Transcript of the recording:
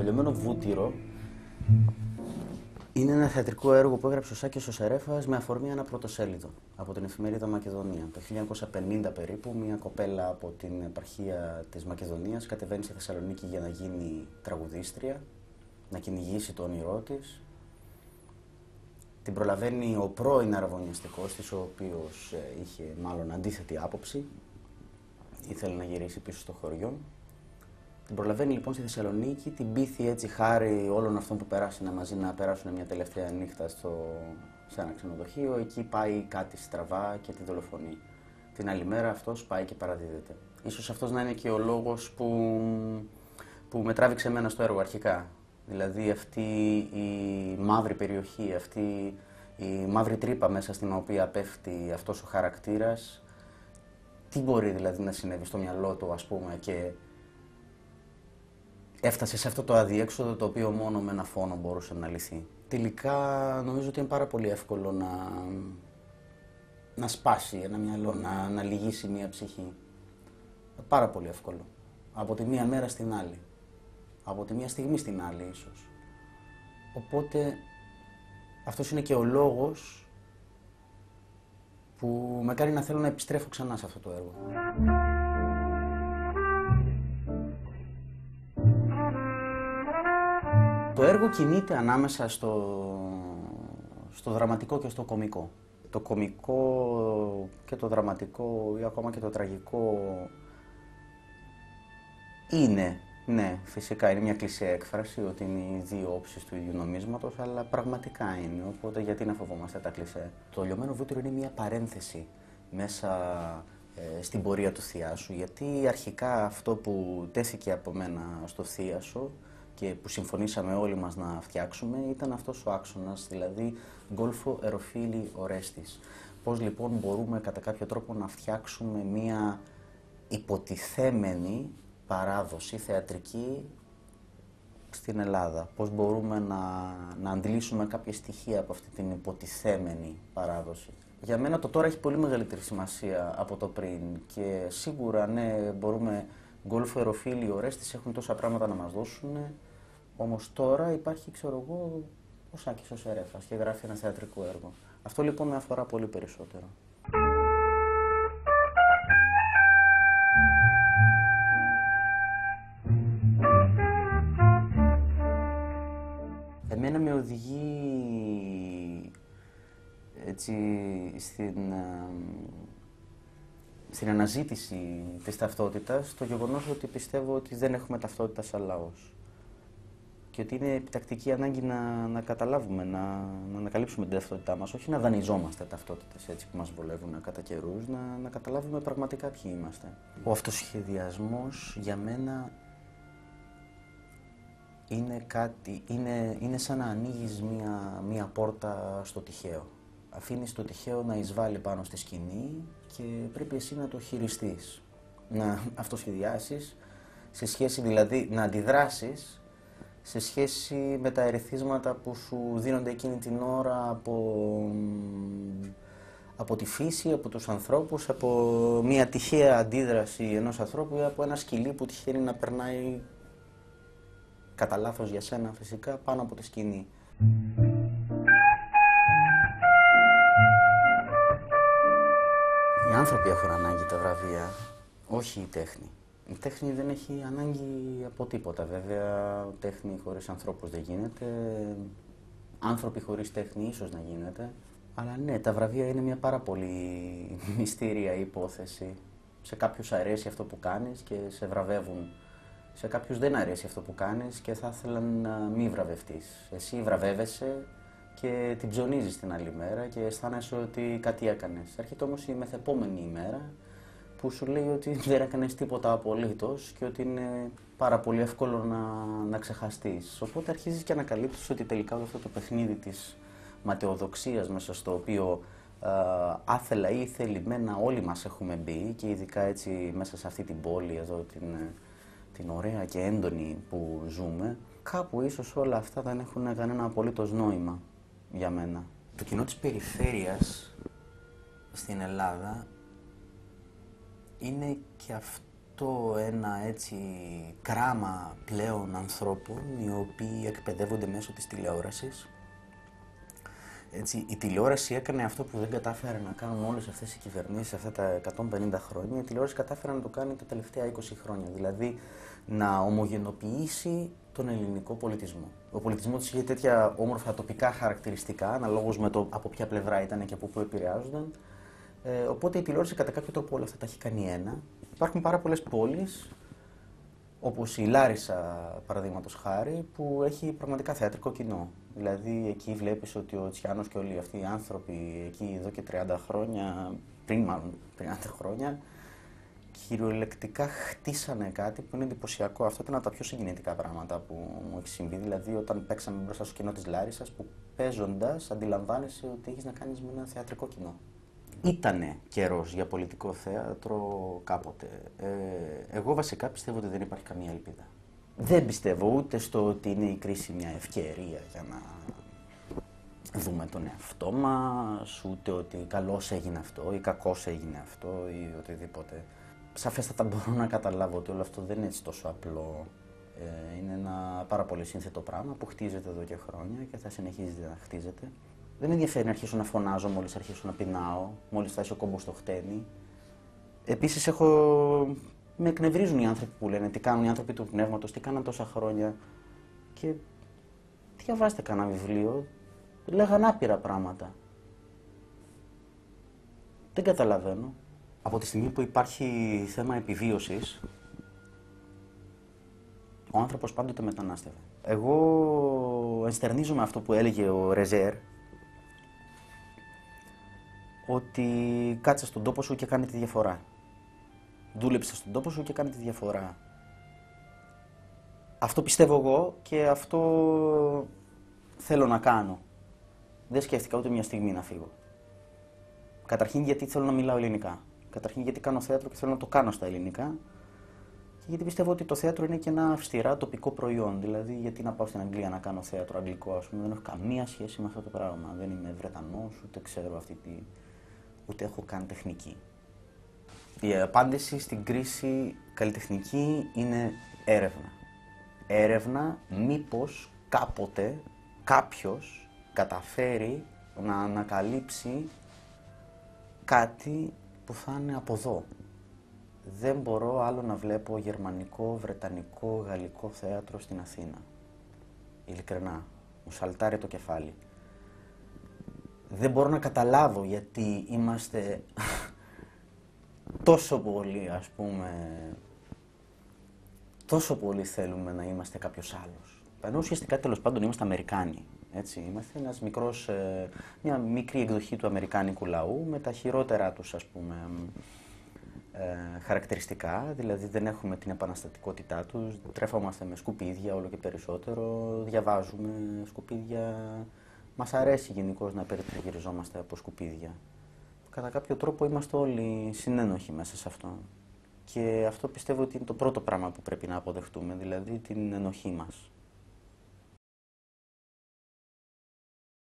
Το λιωμένο βούτυρο είναι ένα θεατρικό έργο που έγραψε ο Σάκης ο Σερέφας με αφορμή ένα πρωτοσέλιδο από την εφημερίδα Μακεδονία. Το 1950 περίπου, μια κοπέλα από την επαρχία της Μακεδονίας κατεβαίνει στη Θεσσαλονίκη για να γίνει τραγουδίστρια, να κυνηγήσει το όνειρό της. Την προλαβαίνει ο πρώην αραβωνιαστικός της, ο οποίος ε, είχε μάλλον αντίθετη άποψη. Ήθελε να γυρίσει πίσω στο χωριό την προλαβαίνει λοιπόν στη Θεσσαλονίκη, την πείθει έτσι χάρη όλων αυτών που περάσανε μαζί να περάσουν μια τελευταία νύχτα στο, σε ένα ξενοδοχείο. Εκεί πάει κάτι στραβά και τη δολοφονεί. Την άλλη μέρα αυτός πάει και παραδίδεται. Ίσως αυτός να είναι και ο λόγος που, που με τράβηξε εμένα στο έργο αρχικά. Δηλαδή αυτή η μαύρη περιοχή, αυτή η μαύρη τρύπα μέσα στην οποία πέφτει αυτός ο χαρακτήρας, τι μπορεί δηλαδή να συνέβη στο μυαλό του ας πούμε και έφτασε σε αυτό το αδιέξοδο το οποίο μόνο με ένα φόνο μπορούσε να λυθεί. Τελικά νομίζω ότι είναι πάρα πολύ εύκολο να, να σπάσει ένα μυαλό, να, να λυγίσει μια ψυχή. Πάρα πολύ εύκολο. Από τη μία μέρα στην άλλη. Από τη μία στιγμή στην άλλη ίσως. Οπότε αυτός είναι και ο λόγος που με κάνει να θέλω να επιστρέφω ξανά σε αυτό το έργο. Το έργο κινείται ανάμεσα στο, στο δραματικό και στο κομικό. Το κομικό και το δραματικό ή ακόμα και το τραγικό είναι, ναι, φυσικά είναι μια κλεισέ έκφραση ότι είναι οι δύο όψεις του ίδιου νομίσματος, αλλά πραγματικά είναι, οπότε γιατί να φοβόμαστε τα κλεισέ. Το λιωμένο βούτυρο είναι μια παρένθεση μέσα ε, στην πορεία του θειάσου, γιατί αρχικά αυτό που τέθηκε από μένα στο θείασο και που συμφωνήσαμε όλοι μας να φτιάξουμε ήταν αυτός ο άξονας, δηλαδή γκολφο εροφίλη ορέστης. Πώς λοιπόν μπορούμε κατά κάποιο τρόπο να φτιάξουμε μία υποτιθέμενη παράδοση θεατρική στην Ελλάδα; Πώς μπορούμε να, να αντιλήσουμε κάποια στοιχεία από αυτή την υποτιθέμενη παράδοση; Για μένα το τώρα έχει πολύ μεγαλύτερη σημασία από το πριν και σίγουρα ναι μπορούμε γκολφο εροφίλη ορέστης έχουν τόσα πράγματα να μας δώσουν Όμως τώρα υπάρχει, ξέρω εγώ, ο Σάκης ο Σερέφας και γράφει ένα θεατρικό έργο. Αυτό λοιπόν με αφορά πολύ περισσότερο. Εμένα με οδηγεί έτσι στην, στην αναζήτηση της ταυτότητας το γεγονός ότι πιστεύω ότι δεν έχουμε ταυτότητα σαν λαός και ότι είναι επιτακτική ανάγκη να, να καταλάβουμε, να, να ανακαλύψουμε την ταυτότητά μας, όχι να δανειζόμαστε ταυτότητες έτσι που μας βολεύουν κατά καιρούς, να, να καταλάβουμε πραγματικά ποιοι είμαστε. Ο αυτοσχεδιασμός για μένα είναι κάτι, είναι, είναι σαν να ανοίγεις μία, μία πόρτα στο τυχαίο. Αφήνεις το τυχαίο να εισβάλλει πάνω στη σκηνή και πρέπει εσύ να το χειριστείς. Να αυτοσχεδιάσεις, σε σχέση δηλαδή να αντιδράσεις σε σχέση με τα ερεθίσματα που σου δίνονται εκείνη την ώρα από, από τη φύση, από τους ανθρώπους, από μια τυχαία αντίδραση ενός ανθρώπου ή από ένα σκυλί που τυχαίνει να περνάει κατά λάθος για σένα φυσικά πάνω από τη σκηνή. Οι άνθρωποι έχουν ανάγκη τα βραβεία, όχι η τέχνη. Η τέχνη δεν έχει ανάγκη από τίποτα. Βέβαια, τέχνη χωρίς ανθρώπους δεν γίνεται. Άνθρωποι χωρίς τέχνη ίσως να γίνεται. Αλλά ναι, τα βραβεία είναι μια πάρα πολύ μυστήρια υπόθεση. Σε κάποιους αρέσει αυτό που κάνεις και σε βραβεύουν. Σε κάποιους δεν αρέσει αυτό που κάνεις και θα ήθελαν να μην βραβευτείς. Εσύ βραβεύεσαι και την ψωνίζεις την άλλη μέρα και αισθάνεσαι ότι κάτι έκανες. Έρχεται όμως η μεθεπόμενη ημέρα που σου λέει ότι δεν έκανες τίποτα απολύτως και ότι είναι πάρα πολύ εύκολο να, να ξεχαστείς. Οπότε αρχίζεις και ανακαλύπτεις ότι τελικά όλο αυτό το παιχνίδι της ματαιοδοξίας μέσα στο οποίο ε, άθελα ή θελημένα όλοι μας έχουμε μπει και ειδικά έτσι μέσα σε αυτή την πόλη εδώ την, την ωραία και έντονη που ζούμε κάπου ίσως όλα αυτά δεν έχουν κανένα απολύτως νόημα για μένα. Το κοινό της περιφέρειας στην Ελλάδα είναι και αυτό αυτό ένα έτσι κράμα πλέον ανθρώπων οι οποίοι εκπαιδεύονται μέσω της τηλεόρασης. Έτσι, η τηλεόραση έκανε αυτό που δεν κατάφερε να κάνουν όλες αυτές οι κυβερνήσεις αυτά τα 150 χρόνια. Η τηλεόραση κατάφερε να το κάνει τα τελευταία 20 χρόνια. Δηλαδή να ομογενοποιήσει τον ελληνικό πολιτισμό. Ο πολιτισμός τη είχε τέτοια όμορφα τοπικά χαρακτηριστικά, αναλόγως με το από ποια πλευρά ήταν και από πού επηρεάζονταν. Ε, οπότε η τηλεόραση κατά κάποιο τρόπο όλα αυτά τα έχει κάνει ένα. Υπάρχουν πάρα πολλές πόλεις, όπως η Λάρισα παραδείγματος χάρη, που έχει πραγματικά θεατρικό κοινό. Δηλαδή εκεί βλέπεις ότι ο Τσιάνος και όλοι αυτοί οι άνθρωποι εκεί εδώ και 30 χρόνια, πριν μάλλον 30 χρόνια, κυριολεκτικά χτίσανε κάτι που είναι εντυπωσιακό. Αυτό ήταν από τα πιο συγκινητικά πράγματα που μου έχει συμβεί. Δηλαδή, όταν παίξαμε μπροστά στο κοινό της Λάρισας, που παίζοντας αντιλαμβάνεσαι ότι έχεις να κάνεις με ένα θεατρικό κοινό. Ήτανε καιρός για πολιτικό θέατρο κάποτε. Ε, εγώ βασικά πιστεύω ότι δεν υπάρχει καμία ελπίδα. Δεν πιστεύω ούτε στο ότι είναι η κρίση μια ευκαιρία για να δούμε τον εαυτό μας, ούτε ότι καλώς έγινε αυτό ή κακώς έγινε αυτό ή οτιδήποτε σαφέστατα μπορώ να καταλάβω ότι όλο αυτό δεν είναι έτσι τόσο απλό. Ε, είναι ένα πάρα πολύ σύνθετο πράγμα που χτίζεται εδώ και χρόνια και θα συνεχίζει να χτίζεται. Δεν με ενδιαφέρει να αρχίσω να φωνάζω μόλις αρχίσω να πεινάω, μόλις φτάσει ο κόμπος στο χτένι. Επίσης, έχω... με εκνευρίζουν οι άνθρωποι που λένε τι κάνουν οι άνθρωποι του πνεύματος, τι κάναν τόσα χρόνια. Και διαβάστε κανένα βιβλίο, λέγανε άπειρα πράγματα. Δεν καταλαβαίνω από τη στιγμή που υπάρχει θέμα επιβίωσης, ο άνθρωπος πάντοτε μετανάστευε. Εγώ ενστερνίζομαι αυτό που έλεγε ο Ρεζέρ, ότι κάτσε στον τόπο σου και κάνει τη διαφορά. Δούλεψε στον τόπο σου και κάνει τη διαφορά. Αυτό πιστεύω εγώ και αυτό θέλω να κάνω. Δεν σκέφτηκα ούτε μια στιγμή να φύγω. Καταρχήν γιατί θέλω να μιλάω ελληνικά. Καταρχήν γιατί κάνω θέατρο και θέλω να το κάνω στα ελληνικά. Και γιατί πιστεύω ότι το θέατρο είναι και ένα αυστηρά τοπικό προϊόν. Δηλαδή, γιατί να πάω στην Αγγλία να κάνω θέατρο αγγλικό, ας πούμε, δεν έχω καμία σχέση με αυτό το πράγμα. Δεν είμαι Βρετανός, ούτε ξέρω αυτή τη. Ούτε έχω καν τεχνική. Η απάντηση στην κρίση καλλιτεχνική είναι έρευνα. Έρευνα μήπως κάποτε κάποιος καταφέρει να ανακαλύψει κάτι που θα είναι από εδώ. Δεν μπορώ άλλο να βλέπω γερμανικό, βρετανικό, γαλλικό θέατρο στην Αθήνα. Ειλικρινά. Μου σαλτάρει το κεφάλι. Δεν μπορώ να καταλάβω γιατί είμαστε τόσο πολύ, ας πούμε, τόσο πολύ θέλουμε να είμαστε κάποιος άλλος. Ενώ ουσιαστικά τέλος πάντων είμαστε Αμερικάνοι. Έτσι. Είμαστε ένας μικρός, ε, μια μικρή εκδοχή του αμερικάνικου λαού με τα χειρότερα τους ας πούμε ε, χαρακτηριστικά, δηλαδή δεν έχουμε την επαναστατικότητά τους, τρέφομαστε με σκουπίδια όλο και περισσότερο, διαβάζουμε σκουπίδια, μας αρέσει γενικώς να περιτριγυριζόμαστε από σκουπίδια. Κατά κάποιο τρόπο είμαστε όλοι συνένοχοι μέσα σε αυτό. Και αυτό πιστεύω ότι είναι το πρώτο πράγμα που πρέπει να αποδεχτούμε, δηλαδή την ενοχή μας.